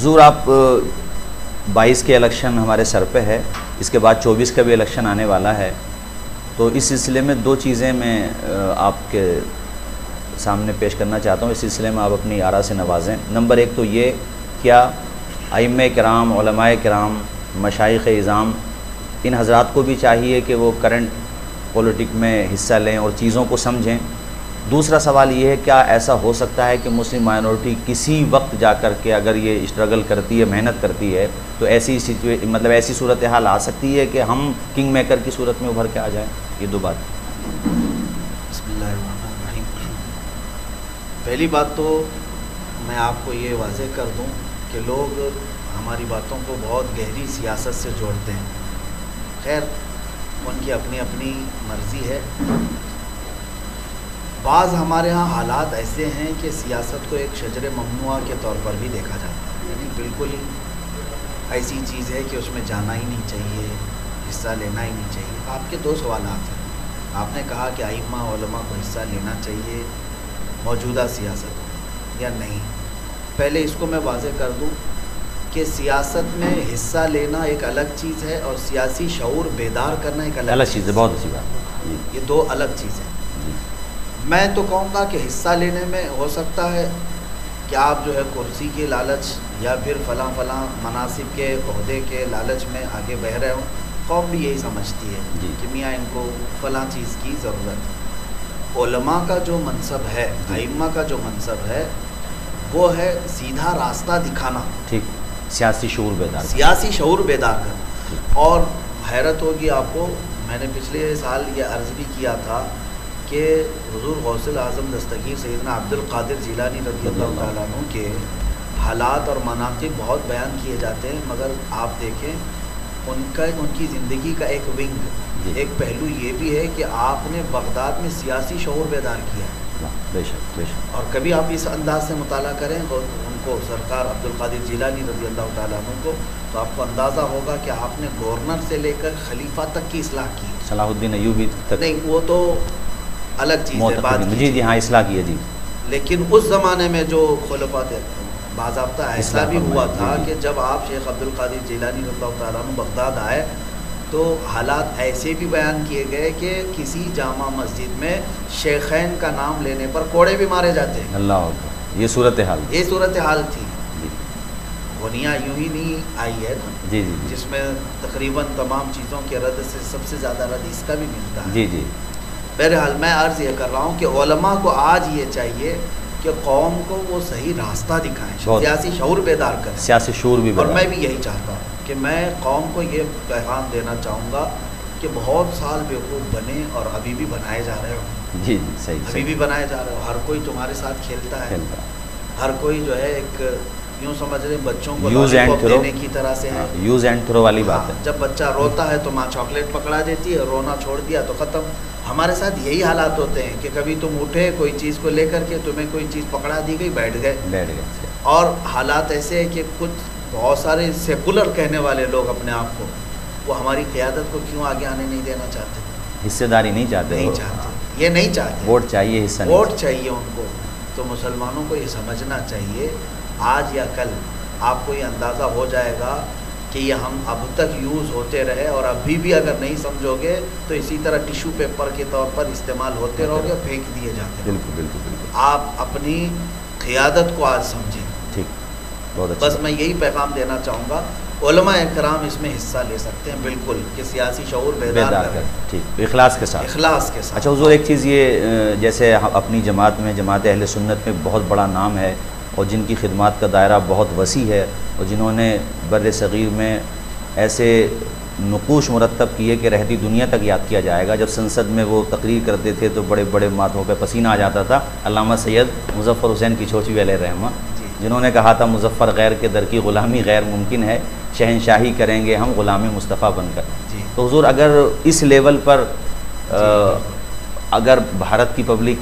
हुजूर, आप बाईस के इलेक्शन हमारे सर पे है, इसके बाद चौबीस का भी इलेक्शन आने वाला है तो इस सिलसिले में दो चीज़ें मैं आपके सामने पेश करना चाहता हूँ। इस सिलसिले में आप अपनी आरा से नवाजें। नंबर एक तो ये, क्या आइम कराम कराम मशाइ इज़ाम, इन हजरात को भी चाहिए कि वो करंट पॉलिटिक में हिस्सा लें और चीज़ों को समझें। दूसरा सवाल ये है, क्या ऐसा हो सकता है कि मुस्लिम माइनॉरिटी किसी वक्त जा कर के अगर ये स्ट्रगल करती है, मेहनत करती है तो ऐसी सिचुए मतलब ऐसी सूरत हाल आ सकती है कि हम किंग मेकर की सूरत में उभर के आ जाएँ? ये दो बात। पहली बात तो मैं आपको ये वाजे कर दूँ कि लोग हमारी बातों को बहुत गहरी सियासत से जोड़ते हैं। खैर, उनकी अपनी अपनी मर्ज़ी है। बाज़ हमारे यहाँ हालात ऐसे हैं कि सियासत को एक शजर ममनुआ के तौर पर भी देखा जाता है। यानी बिल्कुल ऐसी चीज़ है कि उसमें जाना ही नहीं चाहिए हिस्सा लेना ही नहीं चाहिए। आपके दो सवाल हैं। आपने कहा कि आइमा को हिस्सा लेना चाहिए मौजूदा सियासत या नहीं। पहले इसको मैं वाजे कर दूँ कि सियासत में हिस्सा लेना एक अलग चीज़ है और सियासी शूर बेदार करना एक अलग अलग चीज़ है बहुत अच्छी बात। ये दो अलग चीज़ें मैं तो कहूँगा कि हिस्सा लेने में हो सकता है कि आप जो है कुर्सी के लालच या फिर फ़लाँ फ़लाँ मनासिब के अहदे के लालच में आगे बह रहे हों। कौम भी यही समझती है कि मियाँ इनको फ़लाँ चीज़ की ज़रूरत ओलमा का जो मनसब है आइम्मा का जो मनसब है वो है सीधा रास्ता दिखाना। ठीक। सियासी शूर बेदार सियासी शूर बेदार करना। और हैरत होगी आपको मैंने पिछले साल ये अर्ज़ भी किया था कि हजूर गौसल आज़म दस्तगीर सैदना अब्दुल कादिर जिलानी रज़ी अल्लाह के हालात और मनाकब बहुत बयान किए जाते हैं मगर आप देखें उनका उनकी ज़िंदगी का एक विंग एक पहलू ये भी है कि आपने बगदाद में सियासी शोर बेदार किया है। बेशक बेशक। और कभी आप इस अंदाज से मुताल करें और उनको सरकार अब्दुल कादिर जिलानी रज़ी अल्लाह को तो आपको अंदाज़ा होगा कि आपने गवर्नर से लेकर खलीफा तक की असलाह की। सलाहुद्दीन अयूबी तक। नहीं वो तो अलग चीज़ है बात जी जी हाँ इसलाह की है जी। लेकिन उस ज़माने में जो खुलफात बाबा ऐसा भी हुआ था कि जब आप Sheikh Abdul Qadir Jilani Baghdad आए तो हालात ऐसे भी बयान किए गए कि किसी जामा मस्जिद में शेखैन का नाम लेने पर कोड़े भी मारे जाते हैं। अल्लाह ये सूरत हाल ये सूरत हाल थी दुनिया यूँ ही नहीं आई है ना? जी जी। जिसमें तकरीबन तमाम चीज़ों के रद्द से सबसे ज़्यादा रद्द इसका भी मिलता है। जी जी। बहरहाल मैं अर्ज़ ये कर रहा हूँ कि को आज ये चाहिए कि कौम को वो सही रास्ता दिखाएँ सियासी शूर बेदार करें। सियासी शूर भी और मैं भी यही चाहता हूँ कि मैं कौम को ये पैगाम देना चाहूँगा कि बहुत साल बेवकूफ़ बने और अभी भी बनाए जा रहे हो। जी सही अभी सही। भी बनाए जा रहे हो। हर कोई तुम्हारे साथ खेलता है। खेलता। हर कोई जो है एक यूँ समझ रहे बच्चों को यूज़ एंड थ्रो देने की तरह से है यूज़ एंड थ्रो वाली बात हाँ, है। जब बच्चा रोता है तो माँ चॉकलेट पकड़ा देती है रोना छोड़ दिया तो ख़त्म। हमारे साथ यही हालात होते हैं कि कभी तुम उठे कोई चीज़ को लेकर के तुम्हें कोई चीज़ पकड़ा दी गई बैठ गए। बैठ गए और हालात ऐसे हैं कि कुछ बहुत सारे सेकुलर कहने वाले लोग अपने आप को वो हमारी क़्यादत को क्यों आगे आने नहीं देना चाहते? हिस्सेदारी नहीं चाहते नहीं चाहते। ये नहीं चाहते। वोट चाहिए हिस्सा वोट चाहिए उनको। तो मुसलमानों को ये समझना चाहिए आज या कल आपको ये अंदाज़ा हो जाएगा कि ये हम अब तक यूज़ होते रहे और अभी भी अगर नहीं समझोगे तो इसी तरह टिश्यू पेपर के तौर पर इस्तेमाल होते रहोगे फेंक दिए जाते बिल्कुल बिल्कुल बिल्कुल। आप अपनी क़ियादत को आज समझें। ठीक। बहुत अच्छा। बस मैं यही पैगाम देना चाहूँगा कराम इसमें हिस्सा ले सकते हैं बिल्कुल कि सियासी शूर बेदार, कर। ठीक। इखलास के साथ। इखलास के साथ। अच्छा हजूर एक चीज़ ये जैसे अपनी जमात में जमात अहल सुन्नत में बहुत बड़ा नाम है और जिनकी खिदमत का दायरा बहुत वसी है और जिन्होंने बर सग़ीर में ऐसे नकूश मुरतब किए कि रहती दुनिया तक याद किया जाएगा। जब संसद में वो तकरीर करते थे तो बड़े बड़े माथों पर पसीना आ जाता था। अलामा सैयद मुजफ़र हुसैन की छोची वाले रहमा जिन्होंने कहा था मुजफ़र गैर के दर की ग़ुलामी गैर मुमकिन है। शहनशाही करेंगे हम ग़ुलाम मुस्तफ़ा बनकर। तो हजूर अगर इस लेवल पर आ, अगर भारत की पब्लिक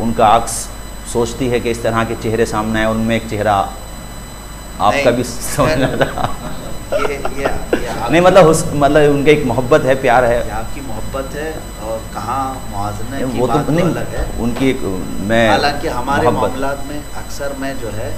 उनका अक्स सोचती है कि इस तरह के चेहरे सामने आए उनमें एक चेहरा आपका भी समझना था ये, ये, ये नहीं मतलब उस मतलब उनके एक मोहब्बत है प्यार है। आपकी मोहब्बत है और कहाँ मुआजना की वो तो नहीं अलग है। उनकी एक मैं हालाँकि हमारे मामला में अक्सर मैं जो है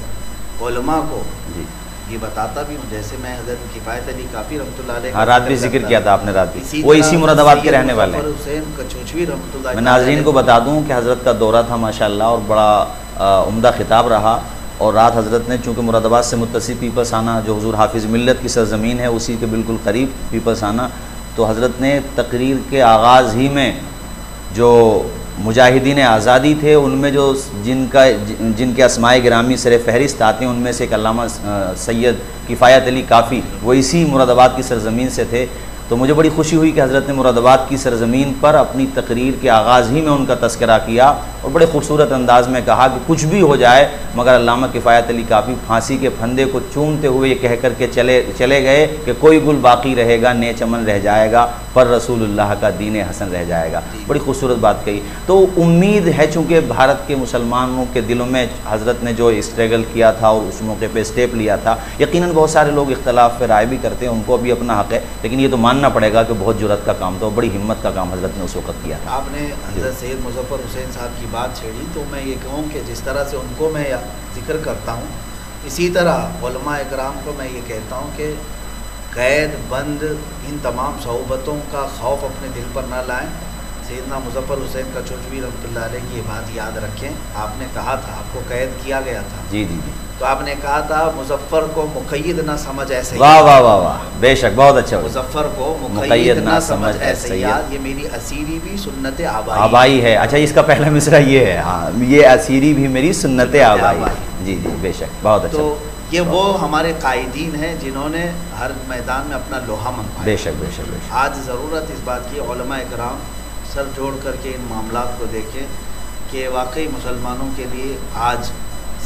कोलमा को जी। ये बताता भी हूँ जैसे मैं हज़रत किफ़ायत अली काफ़ी रमतुल्लाह हाँ रात भी ज़िक्र किया था आपने रात भी। वो इसी मुरादाबाद के रहने वाले हुसैन कचोचवी रहमतुल्लाह मैं नाजरीन को बता दूँ कि हज़रत का दौरा था माशाल्लाह और बड़ा उमदा खिताब रहा। और रात हज़रत ने चूँकि मुरादाबाद से मुतसर पीपल्स आना जो हजूर हाफिज़ मिलत की सरजमीन है उसी के बिल्कुल करीब पीपल्स आना तो हज़रत ने तकरीर के आगाज़ ही में जो मुजाहिदीन आज़ादी थे, उनमें जो जिनका, जिनके असमाय ग्रामी सर फहरिस्त आते हैं, उनमें से एक सैयद किफ़ायत अली काफ़ी, वो इसी मुरादाबाद की सरजमीन से थे। तो मुझे बड़ी खुशी हुई कि हज़रत ने मुरादाबाद की सरजमीन पर अपनी तकरीर के आगाज़ ही में उनका तस्करा किया और बड़े खूबसूरत अंदाज में कहा कि कुछ भी हो जाए मगर अल्लामा किफ़ायत अली काफ़ी फांसी के फंदे को चूमते हुए ये कह कर के चले चले गए कि कोई गुल बाकी रहेगा ने चमन रह जाएगा पर रसूलुल्लाह का दीन हसन रह जाएगा। बड़ी खूबसूरत बात कही। तो उम्मीद है चूँकि भारत के मुसलमानों के दिलों में हज़रत ने जो स्ट्रगल किया था और उस मौके पर स्टेप लिया था यकीन बहुत सारे लोग इख्तलाफ पर राय भी करते हैं उनको भी अपना हक़ है लेकिन ये तो मानना पड़ेगा कि बहुत ज़रूरत का काम था बड़ी हिम्मत का काम हज़रत ने उस वक्त किया था। आपने हज़रत सैद मुजफ्फ़र हुसैन साहब की बात छेड़ी तो मैं ये कहूँ कि जिस तरह से उनको मैं ज़िक्र करता हूँ इसी तरह इकराम को मैं ये कहता हूँ कि कैद बंद इन तमाम सहूबतों का खौफ अपने दिल पर ना लाएँ। सैदना मुजफ्फ़र हुसैन का चोचवी रमत की ये बात याद रखें। आपने कहा था आपको कैद किया गया था। जी जी जी। तो आपने कहा था मुजफ्फर को मुकैद ना समझ ऐसे वाह वाह वाह वाह। बेशक बहुत अच्छा मुजफ्फर को मुकैद ना समझ ऐसे ये मेरी असीरी भी सुन्नत आबाई। आबाई है। अच्छा इसका पहला मिसरा ये है। हाँ ये असीरी भी मेरी सुन्नत आबाई। जी जी बेशक बहुत अच्छा। तो ये वो हमारे कायदीन हैं जिन्होंने हर मैदान में अपना लोहा मंगवाया। बेशक बेशक बेशक। आज ज़रूरत इस बात की कराम सर जोड़ करके इन मामला को देखें कि वाकई मुसलमानों के लिए आज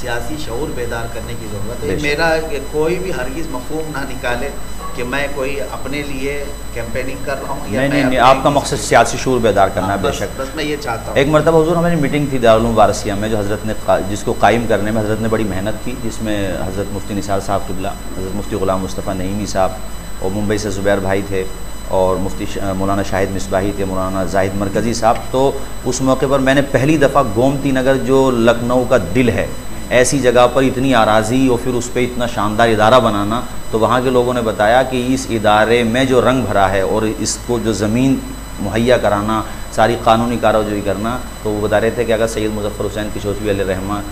सियासी शूर बेदार करने की ज़रूरत है। मेरा कोई भी हरगिज़ मफहूम ना निकाले कि मैं कोई अपने लिए कैंपेनिंग कर रहा हूँ नहीं नहीं, नहीं आपका मकसद सियासी शूर बेदार करना है बेशक। बस मैं ये चाहता हूँ। एक मरतबा हजूर हमारी मीटिंग थी दारुल वारसिया में जो हज़रत ने जिसको कायम करने में हज़रत ने बड़ी मेहनत की जिसमें हज़रत मुफ्ती निसार साहब किबला हज़रत मुफ्ती ग़ुलाम मुस्तफ़ा नईमी साहब और मुंबई से ज़ुबैर भाई थे और मुफ्ती मौलाना शाहिद मिसबाही थे, मौलाना जाहिद मरकज़ी साहब। तो उस मौके पर मैंने पहली दफ़ा गोमती नगर जो लखनऊ का दिल है, ऐसी जगह पर इतनी आराज़ी और फिर उस पर इतना शानदार इदारा बनाना तो वहाँ के लोगों ने बताया कि इस इदारे में जो रंग भरा है और इसको जो ज़मीन मुहैया कराना, सारी कानूनी कार्रवाई करना तो वो बता रहे थे कि अगर सैद मुजफ्फ़र हुसैन किशोरवी रहमा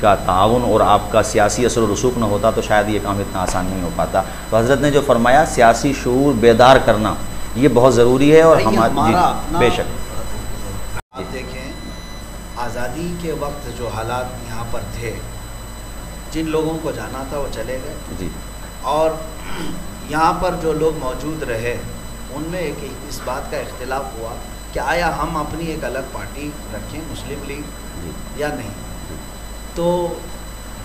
का ताउन और आपका सियासी असर रसूख न होता तो शायद ये काम इतना आसान नहीं हो पाता। तो हज़रत ने जो फरमाया सियासी शूर बेदार करना ये बहुत ज़रूरी है और हमारा बेशक। आप देखें आज़ादी के वक्त जो हालात यहाँ पर थे जिन लोगों को जाना था वो चले गए। जी। और यहाँ पर जो लोग मौजूद रहे उनमें एक इस बात का इख्तलाफ हुआ कि आया हम अपनी एक अलग पार्टी रखें मुस्लिम लीग या नहीं। तो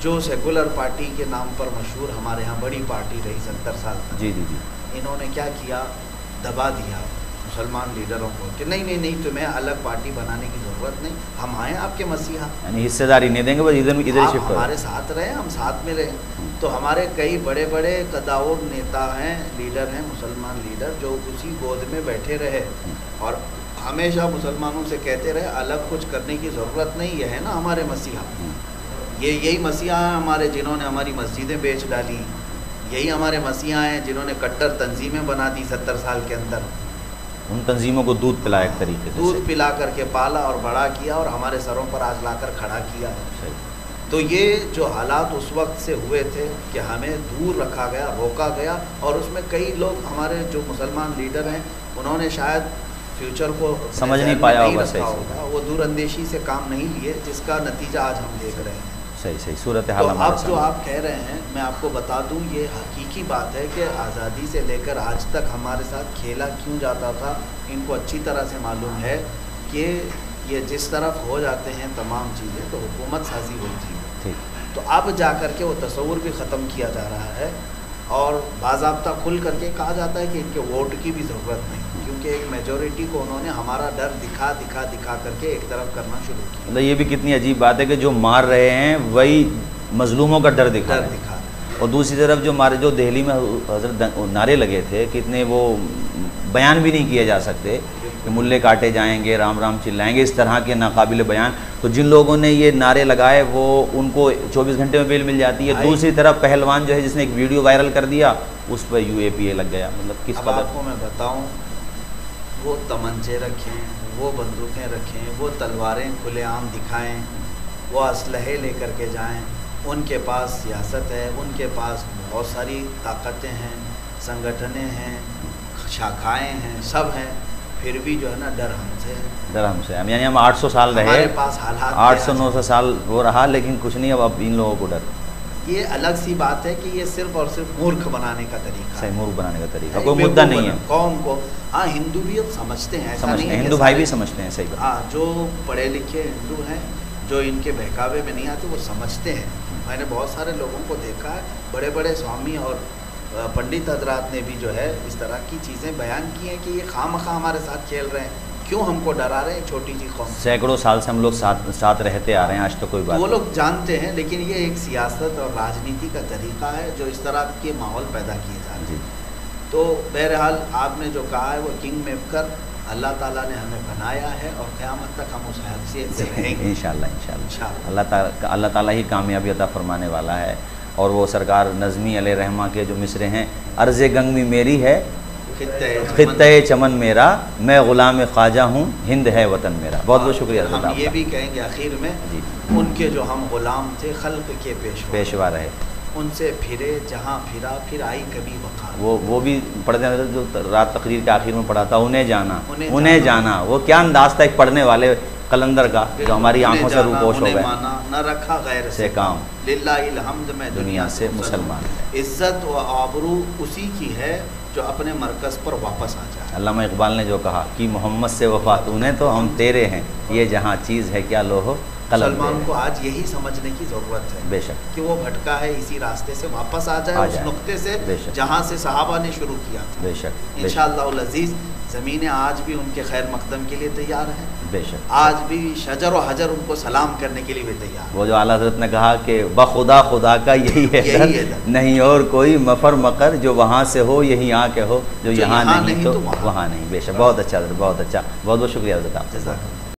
जो सेकुलर पार्टी के नाम पर मशहूर हमारे यहाँ बड़ी पार्टी रही सत्तर साल तक। जी जी जी। इन्होंने क्या किया? दबा दिया मुसलमान लीडरों को कि नहीं नहीं नहीं तुम्हें अलग पार्टी बनाने की ज़रूरत नहीं। हम आए आपके मसीहा। यानी हिस्सेदारी नहीं देंगे बस इधर इधर शिफ्ट हमारे साथ रहे हम साथ में रहे। तो हमारे कई बड़े बड़े कदाउर नेता हैं लीडर हैं मुसलमान लीडर जो उसी गोद में बैठे रहे। और हमेशा मुसलमानों से कहते रहे अलग कुछ करने की ज़रूरत नहीं है ना हमारे मसीहा। ये यही मसीहा हैं हमारे जिन्होंने हमारी मस्जिदें बेच डाली। यही हमारे मसीहा हैं जिन्होंने कट्टर तंजीमें बना दी सत्तर साल के अंदर। उन तंजीमों को दूध पिलाया एक तरीके से दूध पिला करके पाला और बड़ा किया और हमारे सरों पर आज लाकर खड़ा किया। तो ये जो हालात उस वक्त से हुए थे कि हमें दूर रखा गया रोका गया और उसमें कई लोग हमारे जो मुसलमान लीडर हैं उन्होंने शायद फ्यूचर को समझ नहीं पाया होगा सही वो दूरअंदेशी से काम नहीं लिए जिसका नतीजा आज हम देख रहे हैं। सही सही। सूरत हाल तो अब जो आप कह रहे हैं मैं आपको बता दूँ ये हकीकी बात है कि आज़ादी से लेकर आज तक हमारे साथ खेला क्यों जाता था इनको अच्छी तरह से मालूम है कि ये जिस तरफ़ हो जाते हैं तमाम चीज़ें तो हुकूमत साजी होती है ठीक। तो अब जा कर के वो तस्वूर भी ख़त्म किया जा रहा है और बाबा खुल करके कहा जाता है कि इनके वोट की भी ज़रूरत नहीं। क्योंकि एक मेजोरिटी को उन्होंने हमारा डर दिखा दिखा दिखा करके एक तरफ़ करना शुरू किया। मतलब ये भी कितनी अजीब बात है कि जो मार रहे हैं वही मजलूमों का डर दिखा डर दिखा और दूसरी तरफ़ जो हमारे जो दिल्ली में हज़रत नारे लगे थे कि इतने वो बयान भी नहीं किए जा सकते कि मुल्ले काटे जाएँगे राम राम चिल्लाएँगे इस तरह के नाकाबिल बयान। तो जिन लोगों ने ये नारे लगाए वो उनको 24 घंटे में बेल मिल जाती है। दूसरी तरफ़ पहलवान जो है जिसने एक वीडियो वायरल कर दिया उस पर यू लग गया। मतलब किस कदर? आपको मैं बताऊँ वो तमंचे रखें वो बंदूकें रखें वो तलवारें खुलेआम दिखाएँ वो असलहे लेकर के जाएँ। उनके पास सियासत है उनके पास बहुत सारी ताकतें हैं संगठनें हैं शाखाएँ हैं सब हैं। फिर भी जो है ना डर हमसे है। डर हमसे हम यानी हम 800 साल रहे हमारे पास हालात आठ सौ नौ सौ साल वो रहा लेकिन कुछ नहीं अब अब इन लोगों को डर। ये अलग सी बात है कि ये सिर्फ़ और सिर्फ़ मूर्ख बनाने का तरीका सही मूर्ख बनाने का तरीका। कोई मुद्दा नहीं है। कौन को। हाँ हिंदू भी अब समझते हैं समझते हैं। हिंदू भाई भी समझते हैं सही हाँ जो पढ़े लिखे हिंदू हैं जो इनके बहकावे में नहीं आते वो समझते हैं। मैंने बहुत सारे लोगों को देखा है बड़े बड़े स्वामी और पंडित हजरात ने भी जो है इस तरह की चीज़ें बयान की हैं कि ये खाम खा हमारे साथ खेल रहे हैं। क्यों हमको डरा रहे हैं छोटी सी कौम? सैकड़ों साल से हम लोग साथ साथ रहते आ रहे हैं आज तो कोई बात वो लोग जानते हैं लेकिन ये एक सियासत और राजनीति का तरीका है जो इस तरह के माहौल पैदा किए जा रहे हैं। तो बहरहाल आपने जो कहा है वो किंग मेकर अल्लाह ताला ने हमें बनाया है और क़यामत तक हम उस हैसियत से रहेंगे। इन इंशाल्लाह। अल्लाह ताला अल्लाह ताला ही कामयाबी अदा फरमाने वाला है। और वो सरकार नज़मी रहमा के जो मिसरे हैं अर्ज़ गंगमी मेरी है ख़त चमन। मेरा मैं ग़ुलाम ख्वाजा हूँ हिंद है वतन मेरा। बहुत बहुत शुक्रिया हम ये भी कहेंगे आखिर में जी। उनके जो हम ग़ुलाम थे खल्क के पेशवा। पेशवा रहे। उनसे फिरे जहाँ फिरा फिर आई कभी वक़ा वो वो भी पढ़ते हैं जो रात तकरीर के आखिर में पढ़ा था उन्हें जाना उन्हें, उन्हें जाना।, जाना। वो क्या अंदाज था एक पढ़ने वाले कलंदर का जो हमारी आँखों से रूपोश हो गए। न रखा गैर से काम। हमद में दुनिया से मुसलमान इज़्ज़त व आबरू उसी की है जो अपने मरकज़ पर वापस आ जाए। अल्लामा इकबाल ने जो कहा कि मोहम्मद से वफा उन्हें तो हम तेरे हैं। ये जहाँ चीज़ है क्या लोहो? सलमान को आज यही समझने की ज़रूरत है बेशक। कि वो भटका है इसी रास्ते से वापस आ जाए, आ जाए। उस नुक्ते से जहाँ से सहाबा ने शुरू किया था। बेशक इन अज़ीज़ ज़मीनें आज भी उनके खैर मकदम के लिए तैयार हैं। बेशक। आज भी शजर हजर उनको सलाम करने के लिए भी तैयार। वो जो आला हज़रत ने कहा कि बखुदा खुदा का यही है यही है नहीं और कोई मफर मकर जो वहाँ से हो यही यहाँ के हो जो, जो यहाँ नहीं, नहीं तो, तो वहाँ। नहीं। बेशक बहुत अच्छा बहुत अच्छा। बहुत बहुत शुक्रिया